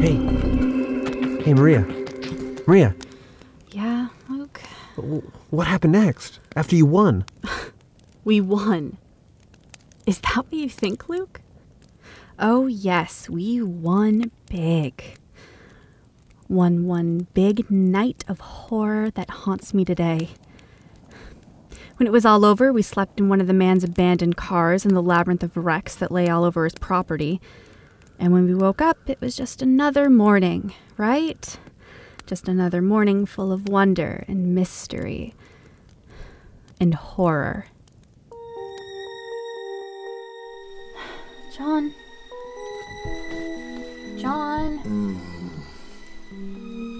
Hey. Hey, Maria. Maria, Yeah, Luke. what happened next after you won? We won. Is that what you think, Luke? Oh, yes, we won big. Won one big night of horror that haunts me today. When it was all over, we slept in one of the man's abandoned cars in the labyrinth of wrecks that lay all over his property. And when we woke up, it was just another morning, right? Just another morning full of wonder and mystery and horror. John. John.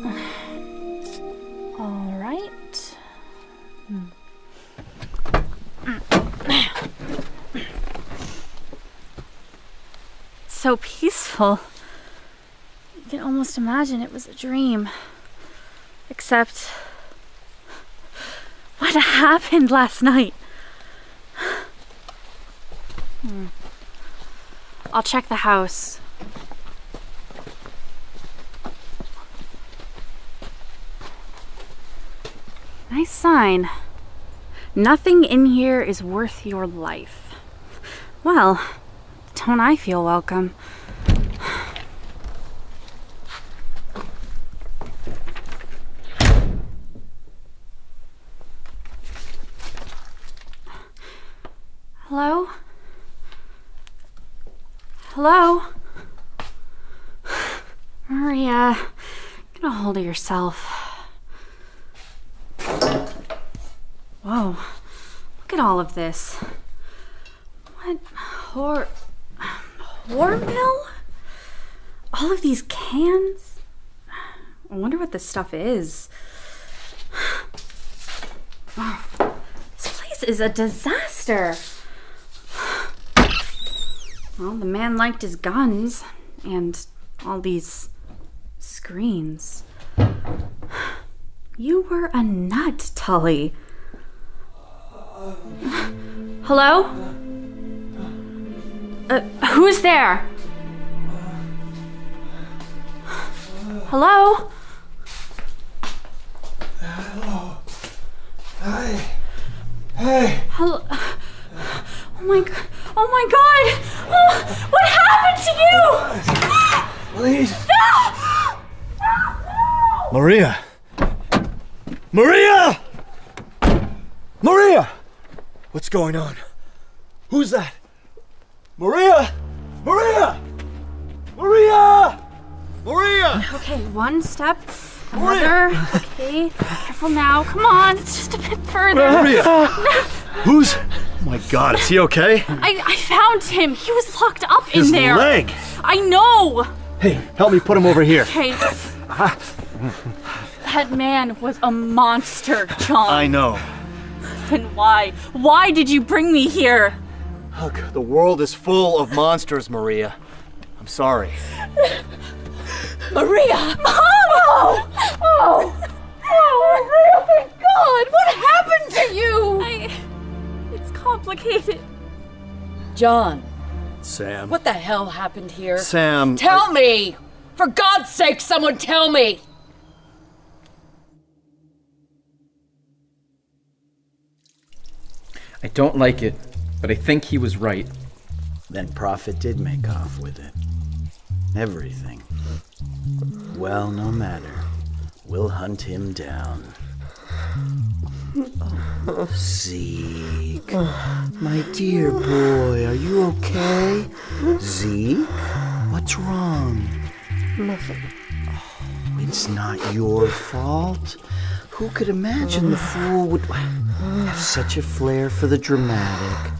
All right. It's so peaceful. You can almost imagine it was a dream. Except, what happened last night? Hmm. I'll check the house. Nice sign. Nothing in here is worth your life. Well, don't I feel welcome? Hello? Hello? Maria, get a hold of yourself. Whoa, look at all of this. What hor hornbill? All of these cans? I wonder what this stuff is. Oh, this place is a disaster. Well, the man liked his guns and all these screens. You were a nut, Tully. Hello? Uh, who's there? Hello? Hello. Hey. Hey, Hello? Oh my god. Oh my god. Oh, what happened to you? please. No! Maria! Maria! Maria! What's going on? Who's that? Maria! Maria! Maria! Maria! Okay, one step. Another. Okay, careful now. Come on, it's just a bit further. Maria! Who's. Oh my god, is he okay? I, I found him. He was locked up His in there. His leg! I know. Hey, help me put him over here. Okay. that man was a monster, John. I know. Then why? Why did you bring me here? Look, the world is full of monsters, Maria. I'm sorry. Maria! Oh! Oh! Oh, John, Sam. what the hell happened here? Sam. Tell me! For God's sake, someone tell me! I don't like it, but I think he was right. Then Prophet did make off with it. Everything. Well, no matter. We'll hunt him down. Zeke. My dear boy, are you okay? Zeke? What's wrong? Nothing. Oh, it's not your fault. Who could imagine the fool would have such a flair for the dramatic?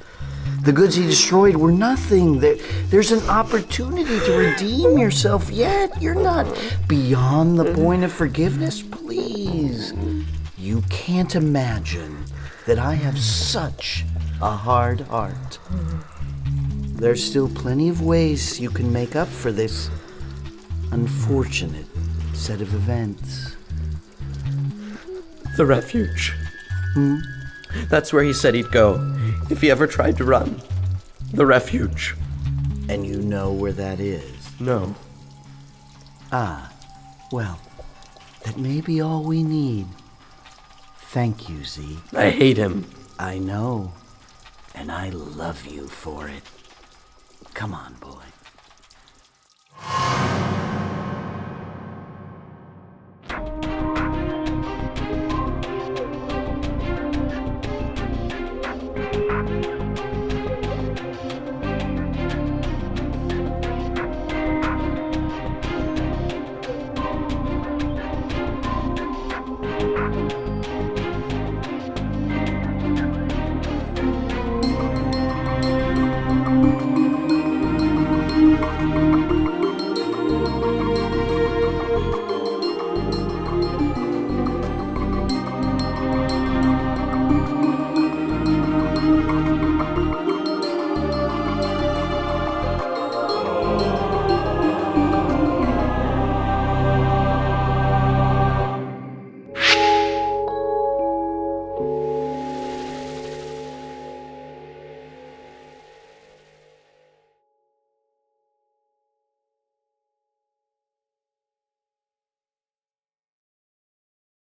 The goods he destroyed were nothing. There, there's an opportunity to redeem yourself yet. You're not beyond the point of forgiveness. Please. You can't imagine that I have such a hard heart. There's still plenty of ways you can make up for this unfortunate set of events. The refuge. Hmm? That's where he said he'd go if he ever tried to run. The refuge. And you know where that is. No. Ah, well, that may be all we need. Thank you, Z. I hate him. I know, and I love you for it. Come on, boy.